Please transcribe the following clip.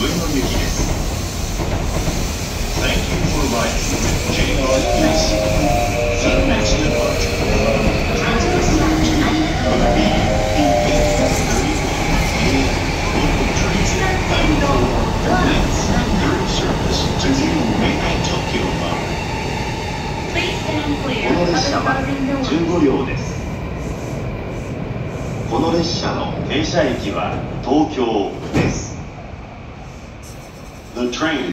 この列車の停車駅は東京。The train